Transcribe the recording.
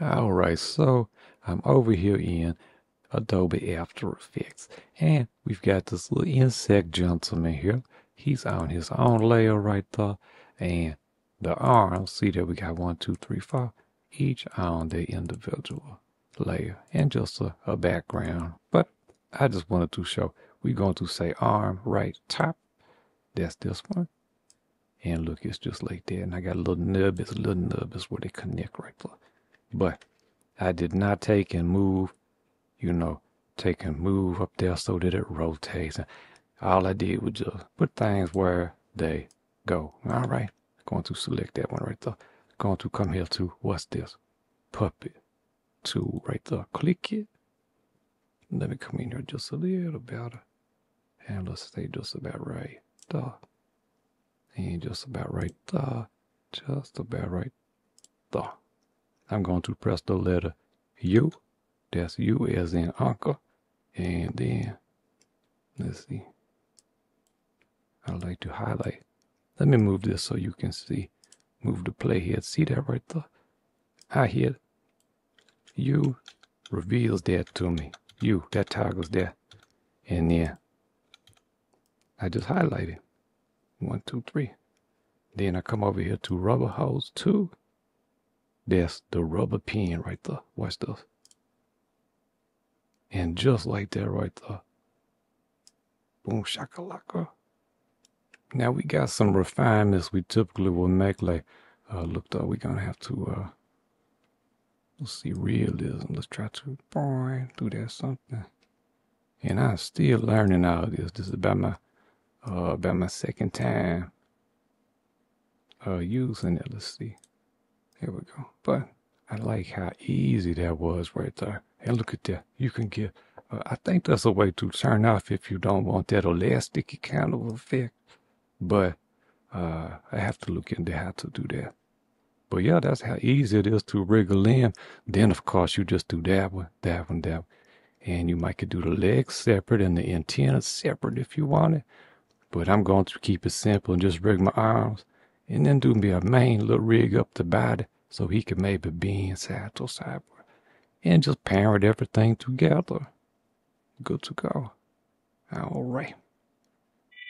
Alright, so I'm over here in Adobe After Effects and we've got this little insect gentleman here. He's on his own layer right there and the arms, see that we got one, two, three, four, each on the individual layer and just a, a background. But I just wanted to show we're going to say arm right top. That's this one. And look, it's just like that. And I got a little nub. It's a little nub. It's where they connect right there. But I did not take and move, you know, take and move up there so that it rotates. And all I did was just put things where they go. All right. Going to select that one right there. Going to come here to, what's this? Puppet tool right there. Click it. Let me come in here just a little better. And let's stay just about right there. And just about right there. Just about right there. I'm going to press the letter U. That's U as in uncle. And then, let's see. I like to highlight. Let me move this so you can see. Move the playhead. See that right there? I hit U reveals that to me. U, that toggles there. And then I just highlight it. One, two, three. Then I come over here to Rubberhose two. That's the rubber pen right there. Watch this. And just like that right there. Boom shakalaka. Now we got some refinements we typically will make like uh look though we're gonna have to uh let's see realism. Let's try to boy do that something. And I'm still learning all this. This is about my uh about my second time uh using it. Let's see. Here we go. But I like how easy that was right there. And look at that. You can get, uh, I think that's a way to turn off if you don't want that elastic kind of effect. But uh, I have to look into how to do that. But yeah, that's how easy it is to wriggle in. Then, of course, you just do that one, that one, that one. And you might could do the legs separate and the antenna separate if you want it. But I'm going to keep it simple and just rig my arms. And then do me a main little rig up the body so he can maybe be inside to side and just parent everything together. Good to go. All right.